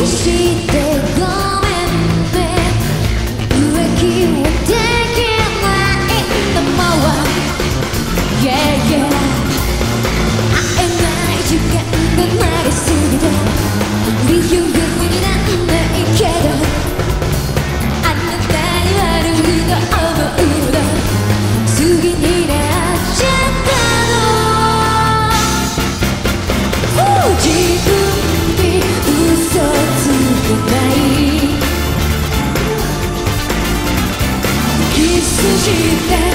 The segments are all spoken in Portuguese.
Lucy. して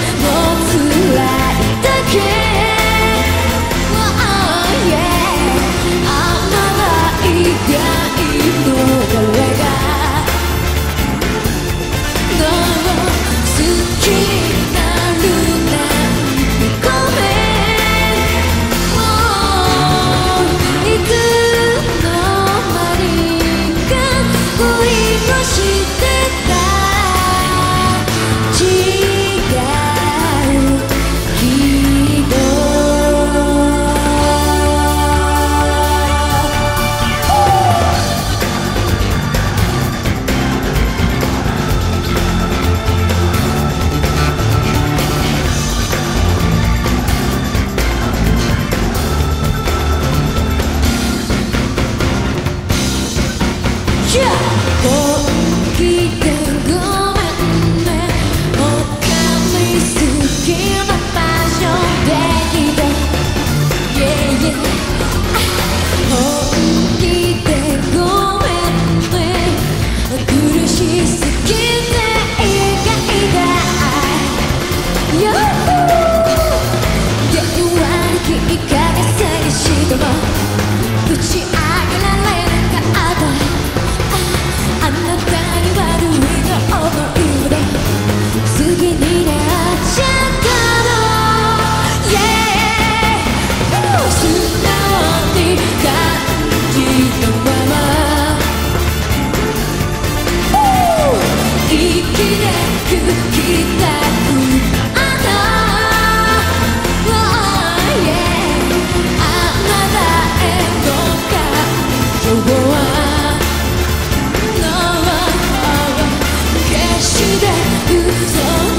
lose all